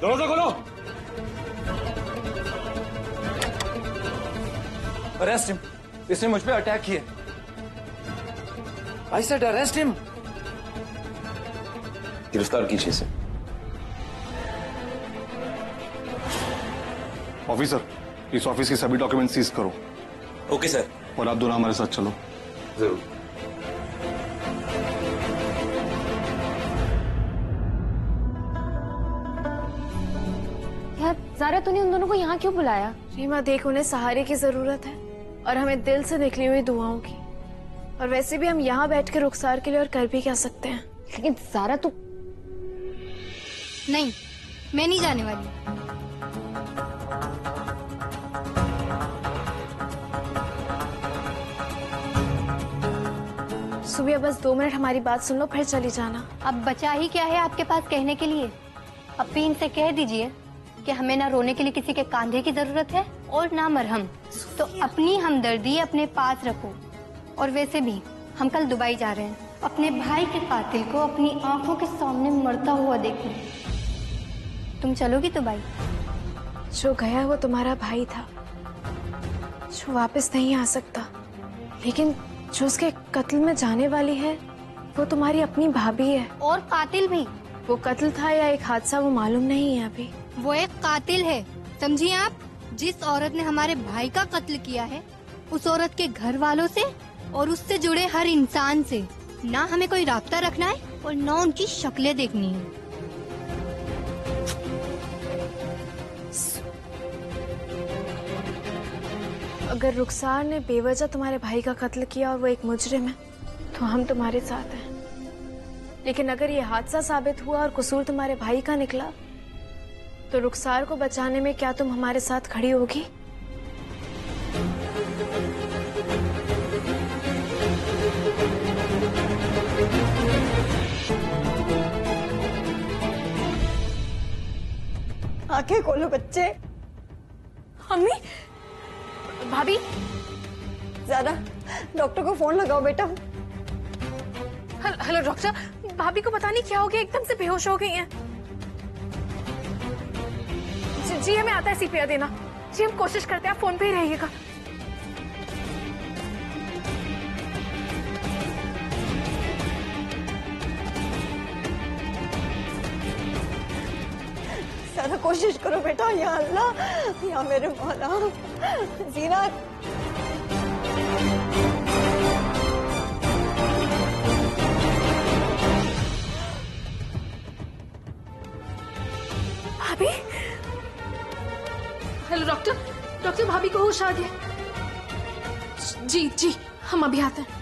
दरवाज़ा खोलो। Arrest him इसने मुझ पे अटैक किया। आई सेड अरेस्ट हिम गिरफ़्तार कीजिए इसे। ऑफिसर इस ऑफ़िस के सभी डॉक्यूमेंट सीज करो। ओके सर और आप दोनों हमारे साथ चलो। ज़रूर। तूने उन दोनों को यहाँ क्यों बुलाया? रीमा देख उन्हें सहारे की ज़रूरत है और हमें दिल से निकली हुई दुआओं की। और वैसे भी हम यहाँ बैठ के रुखसार के लिए और कर भी क्या सकते हैं? लेकिन जारा तू नहीं मैं नहीं जाने वाली। सुबह बस दो मिनट हमारी बात सुन लो फिर चली जाना। अब बचा ही क्या है आपके पास कहने के लिए? अब भी इनसे कह दीजिए। कि हमें ना रोने के लिए किसी के कांधे की ज़रूरत है और ना मरहम। तो अपनी हमदर्दी अपने पास रखो। और वैसे भी हम कल दुबई जा रहे हैं। अपने भाई के कातिल को अपनी आँखों के सामने मरता हुआ देखने तुम चलोगी दुबई? जो गया वो तुम्हारा भाई था। जो वापस नहीं आ सकता। लेकिन जो उसके कत्ल में जाने वाली है वो तुम्हारी अपनी भाभी है। और कातिल भी? वो कत्ल था या एक हादसा वो मालूम नहीं है अभी। वो एक कातिल है। समझिए आप? जिस औरत ने हमारे भाई का कत्ल किया है, उस औरत के घर वालों से और उससे जुड़े हर इंसान से ना हमें कोई रास्ता रखना है और ना उनकी शक्लें देखनी है। अगर रुखसार ने बेवजह तुम्हारे भाई का कत्ल किया और वो एक मुजरिम है तो हम तुम्हारे साथ हैं। लेकिन अगर ये हादसा साबित हुआ और कसूर तुम्हारे भाई का निकला तो रुखसार को बचाने में क्या तुम हमारे साथ खड़ी होगी? आँखें खोलो बच्चे। अम्मी भाभी? ज़्यादा डॉक्टर को फ़ोन लगाओ बेटा। हेल- हेलो डॉक्टर भाभी को पता नहीं क्या हो गया एकदम से बेहोश हो गई हैं। जी, हमें आता है सीपीआर देना। जी हम कोशिश करते हैं फ़ोन पे ही रहिएगा। कोशिश करो बेटा या अल्लाह या मेरे मौला जीना भाभी को होश आ गया। जी जी हम अभी आते हैं।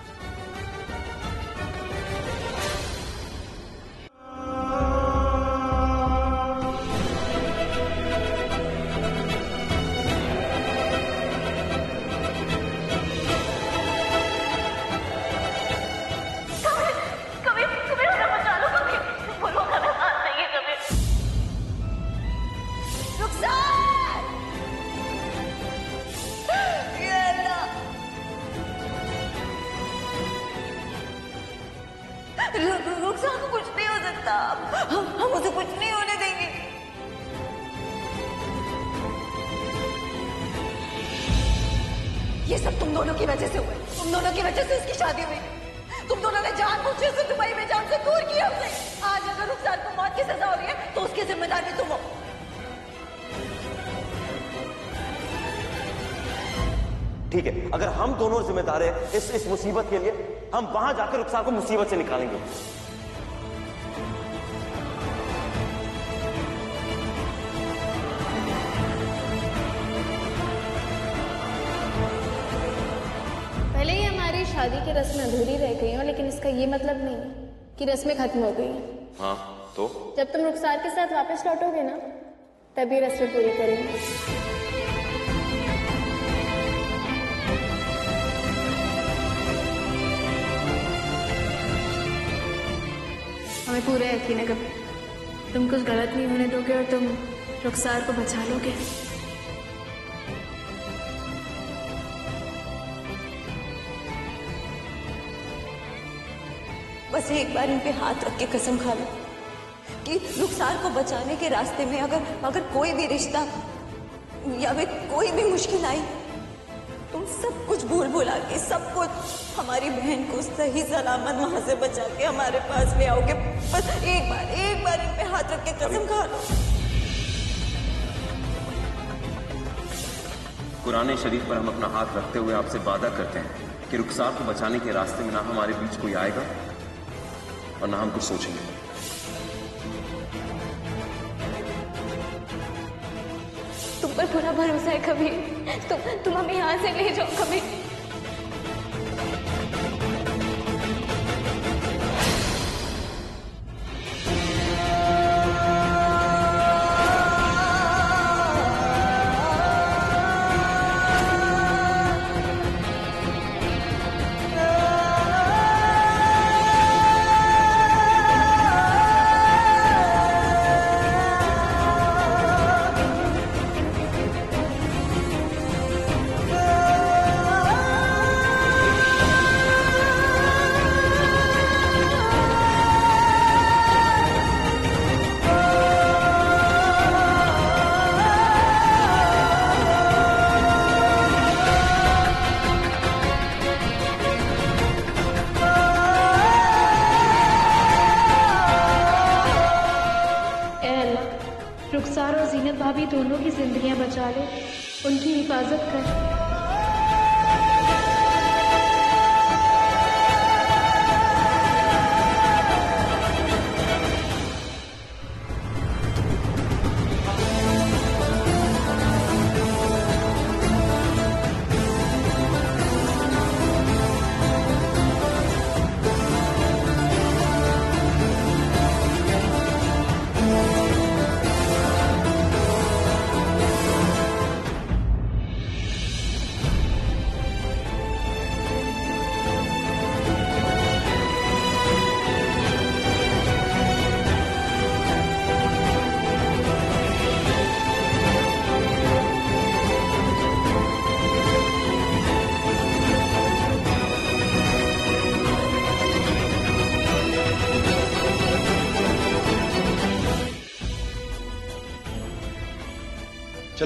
जिम्मेदार हैं इस इस मुसीबत के लिए। हम वहाँ जाकर रुखसार को मुसीबत से निकालेंगे। पहले ही हमारी शादी की रस्में अधूरी रह गई हो लेकिन इसका ये मतलब नहीं कि रस्में खत्म हो गई हाँ। तो? जब तुम रुखसार के साथ वापस लौटोगे ना तभी रस्में पूरी करेंगे। हमें पूरा यकीन है कभी तुम कुछ गलत नहीं होने दोगे और तुम रुखसार को बचा लोगे? बस एक बार इन पे हाथ रख के कसम खा लो कि रुखसार को बचाने के रास्ते में अगर अगर कोई भी रिश्ता या फिर कोई भी मुश्किल आई तुम सब कुछ भूल भुला के, सब कुछ। हमारी बहन को सही सलामत वहाँ से बचा के हमारे पास ले आओगे। बस एक बार एक बार इन पे हाथ रख के कसम खा लो। कुरान शरीफ पर हम अपना हाथ रखते हुए आपसे वादा करते हैं कि रुखसार को बचाने के रास्ते में ना हमारे बीच कोई आएगा और ना हम कुछ सोचेंगे। पर पूरा भरोसा है कभी। तुम तुम हमें यहाँ से ले जाओ कबीर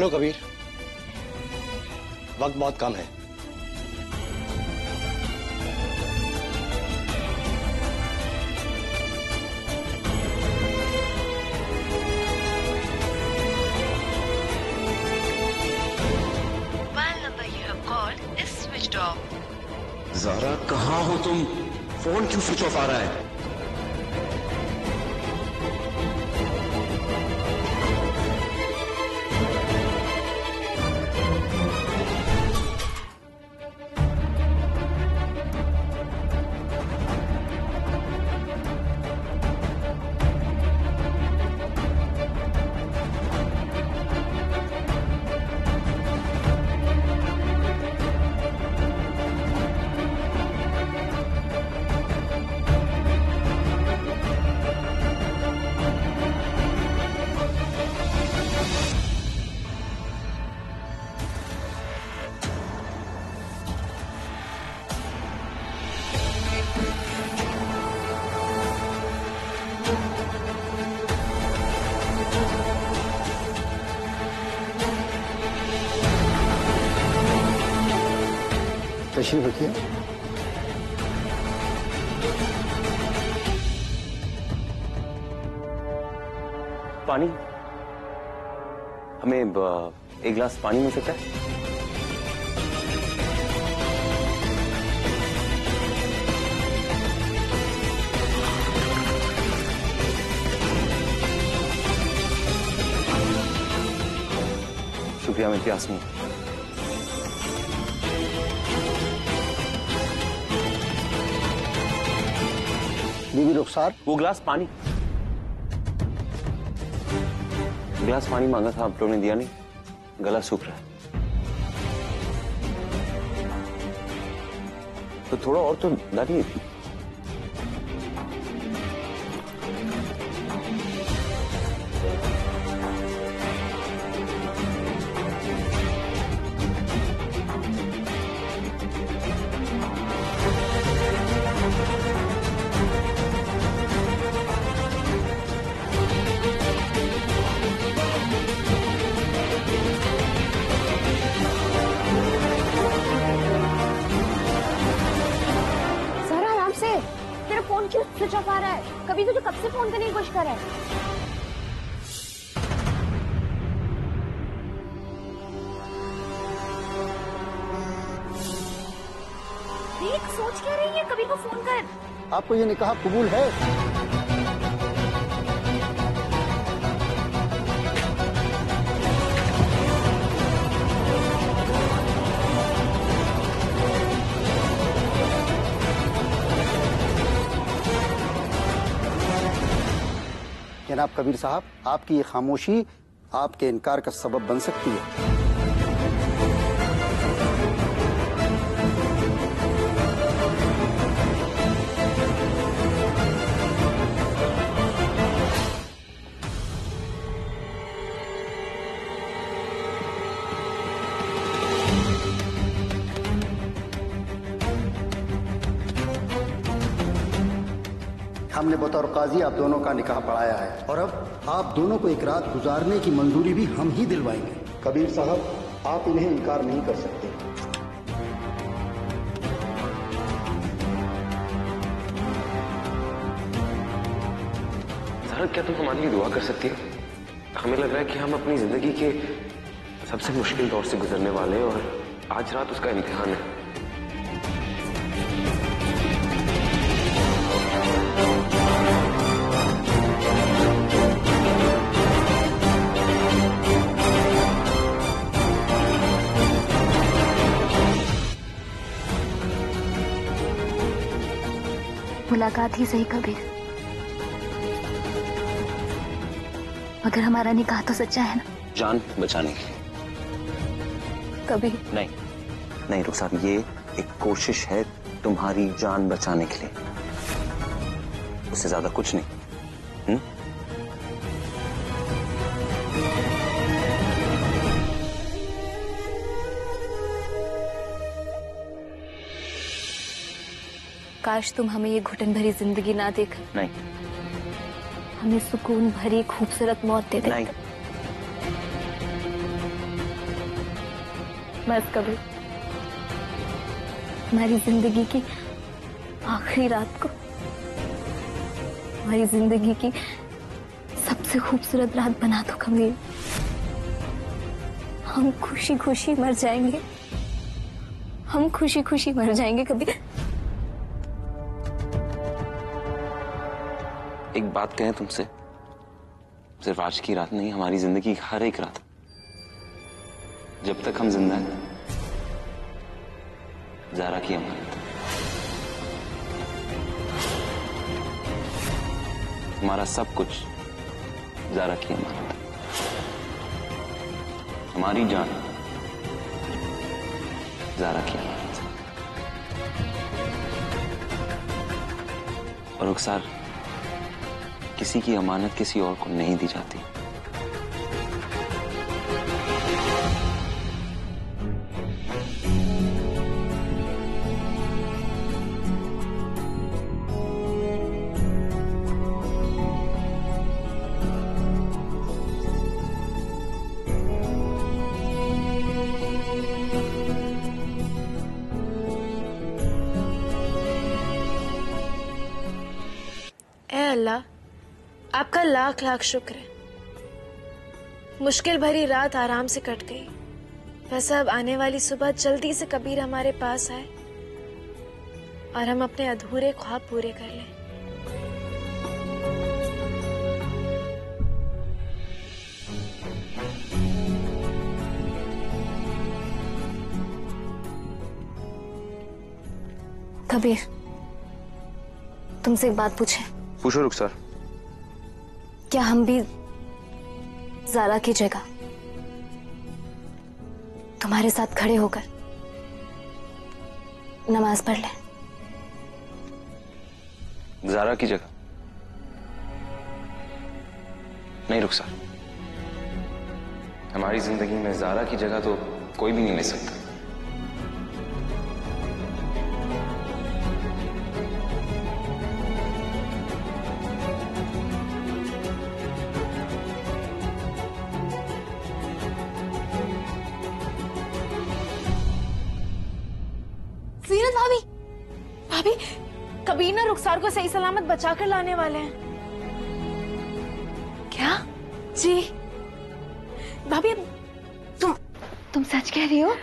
चलो कबीर। वक्त बहुत कम है। कहा हो तुम? फ़ोन क्यों स्विच ऑफ़ आ रहा है? तशरीफ़ रखिए पानी? हमें एक गिलास पानी मिल सकता है? शुक्रिया मैं प्यास हूँ। बीबी रुखसार। वो गिलास पानी। गिलास पानी मांगा था आप लोगों ने, दिया नहीं। गला सूख रहा है। तो थोड़ा और तो डालिए। फ़ोन क्यों स्विच ऑफ़ आ रहा है। कभी तुझे कब से फ़ोन करने की कोशिश कर रहा है? देख, सोच क्या रही है? कभी को फ़ोन कर। आपको ये निकाह कबूल है? जनाब कबीर साहब आपकी ये खामोशी आपके इनकार का सबब बन सकती है। हमने बतौर काजी आप दोनों का निकाह पढ़ाया है। और अब आप दोनों को एक रात गुजारने की मंजूरी भी हम ही दिलवाएँगे। कबीर साहब, आप इन्हें इनकार नहीं कर सकते। क्या तुम हमारे लिए दुआ कर सकती हो? हमें लग रहा है कि हम अपनी ज़िंदगी के सबसे मुश्किल दौर से गुजरने वाले हैं और आज रात उसका इम्तिहान है। मुलाकात ही सही कबीर मगर हमारा निकाह तो सच्चा है ना? जान बचाने के लिए। कबीर नहीं नहीं रुखसार ये एक कोशिश है तुम्हारी जान बचाने के लिए। उससे ज़्यादा कुछ नहीं। काश तुम हमें ये घुटन भरी ज़िंदगी ना देख। नहीं। हमें सुकून भरी खूबसूरत मौत दे दे। नहीं। बस कभी। हमारी ज़िंदगी की आखिरी रात को। हमारी ज़िंदगी की सबसे खूबसूरत रात बना दो कबीर हम खुशी खुशी मर जाएँगे। हम खुशी खुशी मर जाएँगे कभी। बात कहें तुमसे? सिर्फ़ आज की रात नहीं, हमारी ज़िंदगी की हर एक रात। जब तक हम ज़िंदा हैं, जारा की अमानत हमारा सब कुछ जारा की अमानत हमारी जान जारा की अमानत और रुखसार किसी की अमानत किसी और को नहीं दी जाती। आपका लाख लाख शुक्र है। मुश्किल भरी रात आराम से कट गई। वैसे अब आने वाली सुबह जल्दी से कबीर हमारे पास आए और हम अपने अधूरे ख्वाब पूरे कर लें। कबीर तुमसे एक बात पूछे। पूछो रुखसार क्या हम भी जारा की जगह तुम्हारे साथ खड़े होकर नमाज़ पढ़ लें। जारा की जगह नहीं रुखसार हमारी ज़िंदगी में जारा की जगह तो कोई भी नहीं ले सकता। रुखसार को सही सलामत बचा कर लाने वाले हैं। क्या? जी। भाभी तुम तुम सच कह रही हो?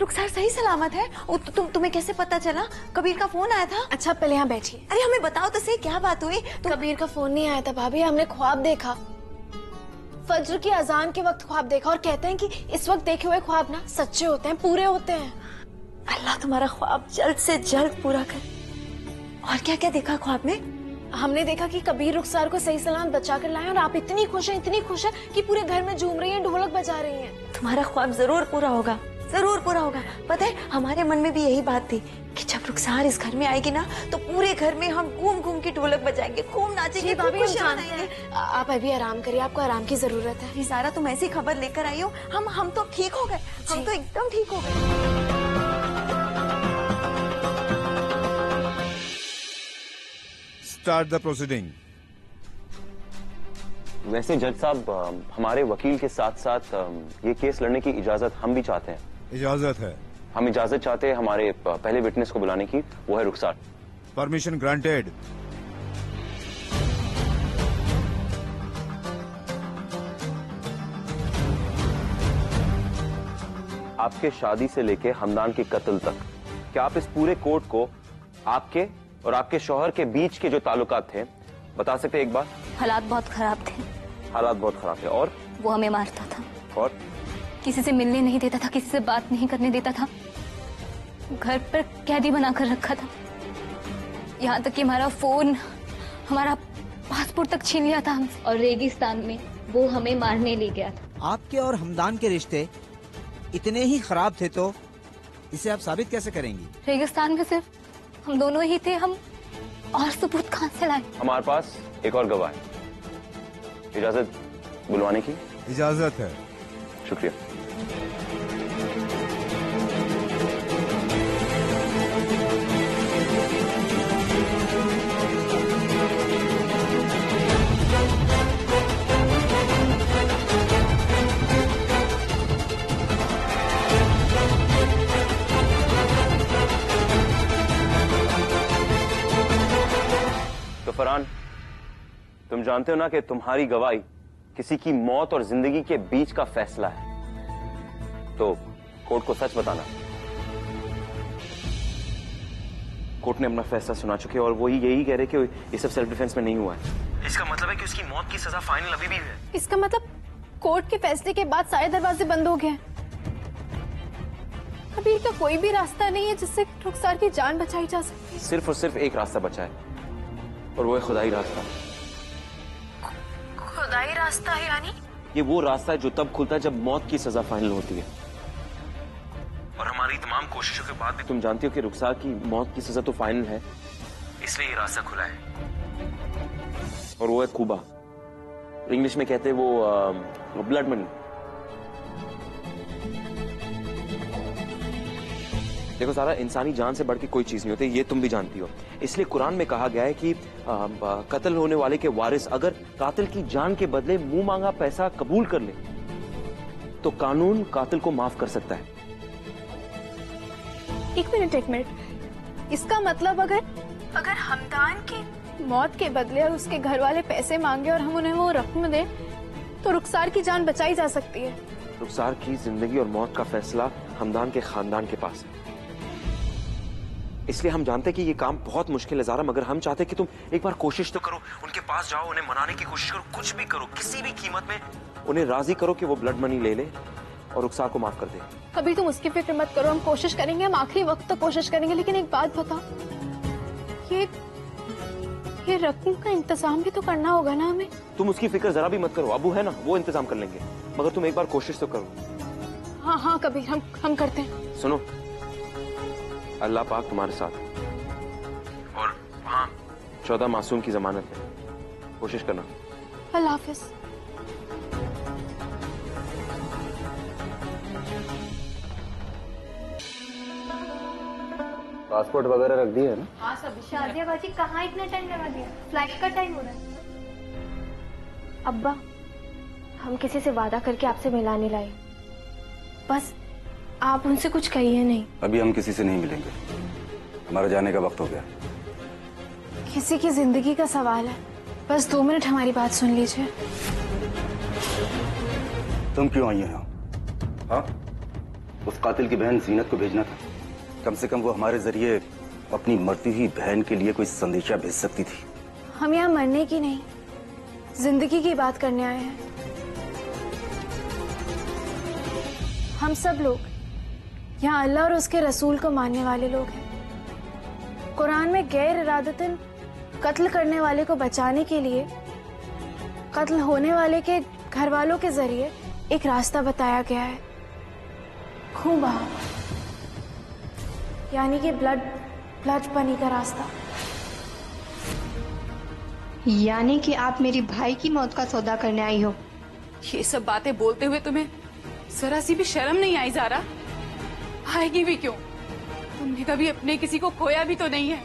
रुखसार सही सलामत है? वो तु, तुम तुम्हें कैसे पता चला? कबीर का फ़ोन आया था? अच्छा पहले यहाँ बैठिए। अरे हमें बताओ तो सही क्या बात हुई? तुम कबीर का फ़ोन नहीं आया था भाभी हमने ख्वाब देखा। फज्र की अजान के वक्त ख्वाब देखा और कहते हैं कि इस वक्त देखे हुए ख्वाब ना सच्चे होते हैं पूरे होते हैं। अल्लाह तुम्हारा ख्वाब जल्द से जल्द पूरा कर। और क्या क्या देखा ख्वाब में? हमने देखा कि कबीर रुखसार को सही सलामत बचा कर लाए और आप इतनी खुश हैं इतनी खुश हैं कि पूरे घर में झूम रही हैं ढोलक बजा रही हैं। तुम्हारा ख्वाब ज़रूर पूरा होगा ज़रूर पूरा होगा। पता है हमारे मन में भी यही बात थी कि जब रुखसार इस घर में आएगी ना तो पूरे घर में हम घूम घूम के ढोलक बजाएँगे खूब नाचेंगे आप अभी आराम करिए आपको आराम की ज़रूरत है। सारा तुम ऐसी खबर लेकर आई हो हम हम तो ठीक हो गए हम तो एकदम ठीक हो गए। Start the proceeding. वैसे जज साहब हमारे वकील के साथ साथ ये केस लड़ने की इजाज़त हम भी चाहते हैं। इजाज़त है। हम इजाज़त चाहते हैं हमारे पहले विटनेस को बुलाने की वो है रुखसार। परमिशन ग्रांटेड आपके शादी से लेके हमदान के कत्ल तक क्या आप इस पूरे कोर्ट को आपके और आपके शौहर के बीच के जो ताल्लुकात थे बता सकते एक बार? हालात बहुत खराब थे। हालात बहुत खराब थे। और? वो हमें मारता था। और? किसी से मिलने नहीं देता था किसी से बात नहीं करने देता था। घर पर कैदी बनाकर रखा था। यहाँ तक कि हमारा फ़ोन हमारा पासपोर्ट तक छीन लिया था। और रेगिस्तान में वो हमें मारने ले गया था। आपके और हमदान के रिश्ते इतने ही खराब थे तो इसे आप साबित कैसे करेंगी? रेगिस्तान में सिर्फ़ हम दोनों ही थे हम और सबूत कहाँ से लाए हमारे पास एक और गवाह है। इजाज़त बुलवाने की? इजाज़त है। शुक्रिया। जानते हो ना कि तुम्हारी गवाही किसी की मौत और ज़िंदगी के बीच का फैसला है। तो कोर्ट को सच बताना। कोर्ट ने अपना फैसला सुना चुके और वो ही यही कह रहे कि ये सब सेल्फ डिफेंस में नहीं हुआ है। इसका मतलब है कि उसकी मौत की सजा फाइनल अभी भी है। इसका मतलब कोर्ट के फैसले के बाद सारे दरवाजे बंद हो गए हैं। कबीर का कोई भी रास्ता नहीं है जिससे रुखसार की जान बचाई जा सके सिर्फ़ और सिर्फ़ एक रास्ता बचा है और वो है खुदाई रास्ता। रास्ता है यानी ये वो रास्ता है जो तब खुलता है जब मौत की सजा फाइनल होती है। और हमारी तमाम कोशिशों के बाद भी तुम जानती हो कि रुखसार की मौत की सजा तो फाइनल है। इसलिए ये रास्ता खुला है। और वो है कुबा इंग्लिश में कहते हैं वो ब्लड मनी देखो सारा इंसानी जान से बढ़ के कोई चीज़ नहीं होती ये तुम भी जानती हो। इसलिए कुरान में कहा गया है कि कत्ल होने वाले के वारिस अगर कातिल की जान के बदले मुँह मांगा पैसा कबूल कर ले तो कानून कातिल को माफ़ कर सकता है। एक मिनट एक मिनट। इसका मतलब अगर अगर हमदान की मौत के बदले और उसके घर वाले पैसे मांगे और हम उन्हें वो रकम दे तो रुखसार की जान बचाई जा सकती है। रुखसार की ज़िंदगी और मौत का फैसला हमदान के खानदान के पास है। इसलिए हम जानते हैं कि ये काम बहुत मुश्किल है जारा मगर हम चाहते हैं कि तुम एक बार कोशिश तो करो उनके पास जाओ उन्हें मनाने की कोशिश करो कुछ भी करो किसी भी कीमत में। उन्हें राज़ी करो कि वो ब्लड मनी ले ले और रुखसार को माफ़ कर दे। कभी तुम उसकी फ़िक्र मत करो हम कोशिश करेंगे हम आखिरी वक्त तक कोशिश करेंगे लेकिन एक बात बताओ। ये ये रकम का इंतज़ाम भी तो करना होगा ना हमें? तुम उसकी फ़िक्र जरा भी मत करो अबू है ना वो इंतज़ाम कर लेंगे मगर तुम एक बार कोशिश तो करो। हाँ हाँ कभी हम हम करते हैं। सुनो अल्लाह पाक तुम्हारे साथ। है। और हाँ चौदह मासूम की जमानत है। कोशिश करना। अल्लाह हाफिज। पासपोर्ट वगैरह रख दिया है ना? हाँ सब शादिया बाजी कहाँ इतना टाइम लगा दिया? फ़्लाइट का टाइम हो रहा है। अब्बा हम किसी से वादा करके आपसे मिलाने लाए। बस आप उनसे कुछ कहिए नहीं। अभी हम किसी से नहीं मिलेंगे। हमारा जाने का वक्त हो गया। किसी की ज़िंदगी का सवाल है। बस दो मिनट हमारी बात सुन लीजिए। तुम क्यों आई हो हाँ? उस कातिल की बहन जीनत को भेजना था। कम से कम वो हमारे ज़रिए अपनी मरती हुई बहन के लिए कोई संदेशा भेज सकती थी। हम यहाँ मरने की नहीं ज़िंदगी की बात करने आए हैं। हम सब लोग यहाँ अल्लाह और उसके रसूल को मानने वाले लोग हैं। कुरान में गैर इरादतन कत्ल करने वाले को बचाने के लिए कत्ल होने वाले के घर वालों के ज़रिए एक रास्ता बताया गया है। खून बहा यानी कि ब्लड ब्लड बनी का रास्ता। यानी कि आप मेरी भाई की मौत का सौदा करने आई हो। ये सब बातें बोलते हुए तुम्हें जरा सी भी शर्म नहीं आई जारा? आएगी भी क्यों? तुमने कभी अपने किसी को खोया भी तो नहीं है।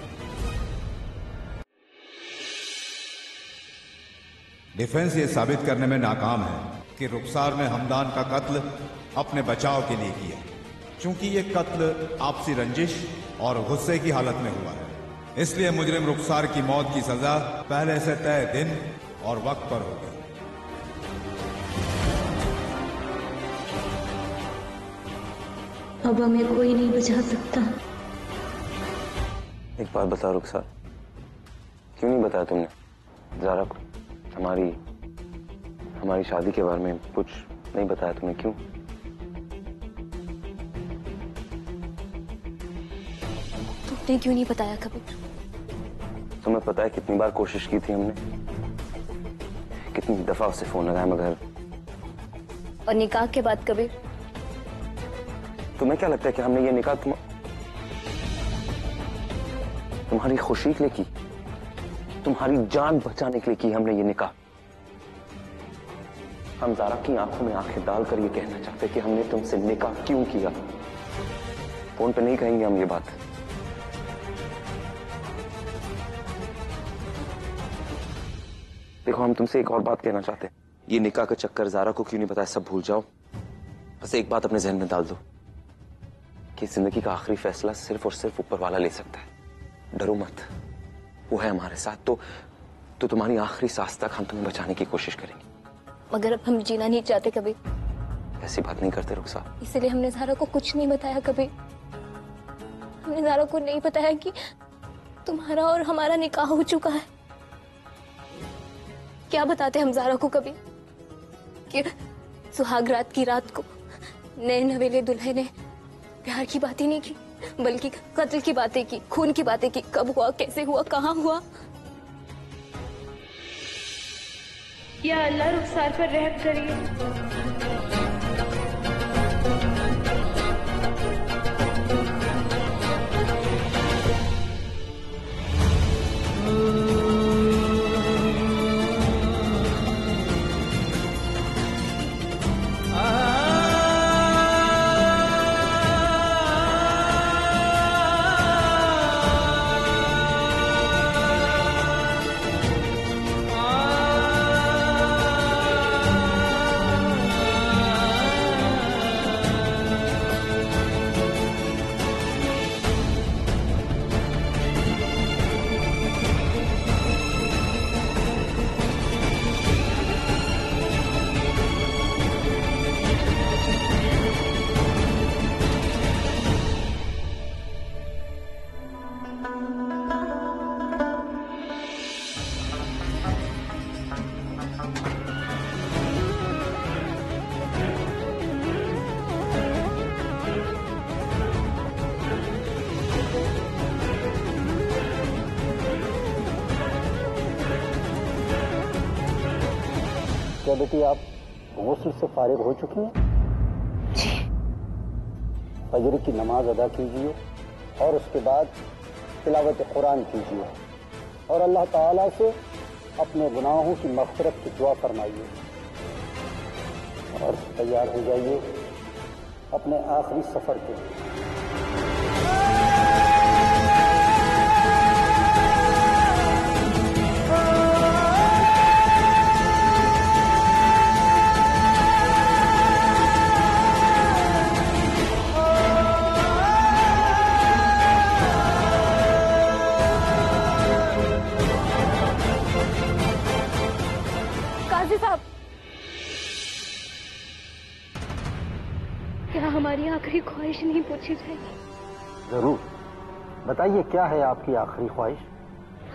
डिफेंस ये साबित करने में नाकाम है कि रुखसार ने हमदान का कत्ल अपने बचाव के लिए किया। क्योंकि ये कत्ल आपसी रंजिश और गुस्से की हालत में हुआ है। इसलिए मुजरिम रुखसार की मौत की सजा पहले से तय दिन और वक्त पर होगी। अब हमें कोई नहीं बचा सकता। एक बात बताओ रुखसार क्यों नहीं बताया तुमने? जारा को हमारी हमारी शादी के बारे में कुछ नहीं बताया तुमने क्यों? तुमने क्यों नहीं बताया कभी तुम्हें पता है कितनी बार कोशिश की थी हमने? कितनी दफ़ा उसे फ़ोन लगाया मगर और निकाह के बाद कभी तुम्हें क्या लगता है कि हमने ये निकाह तुम तुम्हारी खुशी के लिए की, तुम्हारी जान बचाने के लिए की हमने ये निकाह हम जारा की आँखों में आँखें डालकर ये कहना चाहते कि हमने तुमसे निकाह क्यों किया? फ़ोन पे नहीं कहेंगे हम ये बात। देखो, हम तुमसे एक और बात कहना चाहते हैं। ये निकाह का चक्कर जारा को क्यों नहीं बताया? सब भूल जाओ। बस एक बात अपने जहन में डाल दो। कि ज़िंदगी का आखिरी फैसला सिर्फ़ और सिर्फ़ ऊपर वाला ले सकता है। डरो मत। वो है हमारे साथ तो तो तुम्हारी आखिरी सांस तक हम तुम्हें बचाने की कोशिश करेंगे। मगर अब हम जीना नहीं चाहते कभी। ऐसी बात नहीं करते रुखसा इसलिए हमने जारा को कुछ नहीं बताया कभी। हमने जारा को नहीं बताया कि तुम्हारा और हमारा निकाह हो चुका है। क्या बताते हम जारा को कभी? कि सुहाग रात की रात को नए नवेले दुल्हे ने प्यार की बात ही नहीं की, बल्कि कत्ल की बातें की, खून की बातें की, कब हुआ, कैसे हुआ, कहाँ हुआ। या अल्लाह रुखसार पर रहम करिए। बेटी आप गौसल से फारिग हो चुकी हैं। फजर की नमाज़ अदा कीजिए और उसके बाद तिलावत कुरान कीजिए। और अल्लाह ताला से अपने गुनाहों की मफफरत की दुआ फरमाइए। और तैयार हो जाइए अपने आखिरी सफ़र के लिए। बताइए क्या है आपकी आखिरी ख्वाहिश?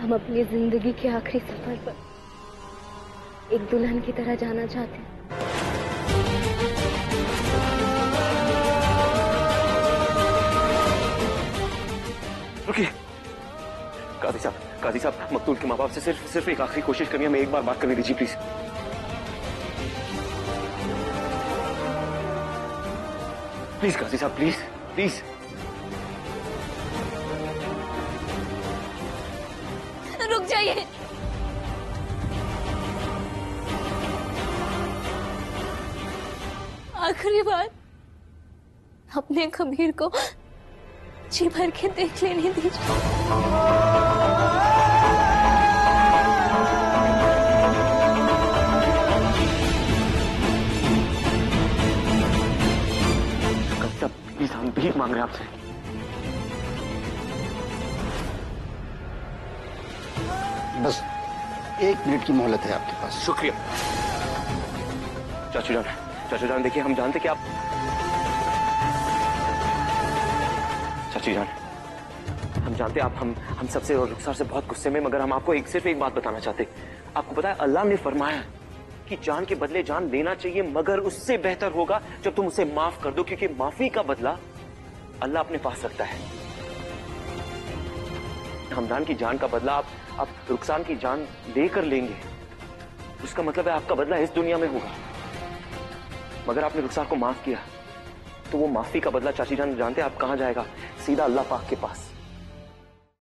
हम अपनी ज़िंदगी के आखिरी सफ़र पर एक दुल्हन की तरह जाना चाहते हैं। रुकिए। काजी साहब काजी साहब मकतूल के माँ बाप से सिर्फ़ सिर्फ़ एक आखिरी कोशिश करनी है हमें एक बार बात करने दीजिए प्लीज़ प्लीज़ काजी साहब प्लीज़ प्लीज़ आखिरी बार अपने कबीर को जी भर के देख लेने दीजिए। प्लीज़ हम भीख मांग रहे हैं आपसे। बस एक मिनट की मोहलत है आपके पास। शुक्रिया। चाचू जान चाचू जान देखिए, हम जानते कि आप चाचू जान, हम जानते आप हम हम सबसे और रुखसार से बहुत गुस्से में मगर हम आपको एक सिर्फ़ एक बात बताना चाहते आपको पता है, अल्लाह ने फरमाया कि जान के बदले जान लेना चाहिए, मगर उससे बेहतर होगा जब तुम उसे माफ़ कर दो, क्योंकि माफ़ी का बदला अल्लाह अपने पास रखता है। हमदान की जान का बदला आप आप रुखसान की जान लेकर लेंगे। उसका मतलब है, आपका बदला इस दुनिया में होगा। मगर आपने रुखसार को माफ़ किया तो वो माफ़ी का बदला चाची जान जानते आप कहाँ जाएगा? सीधा अल्लाह पाक के पास।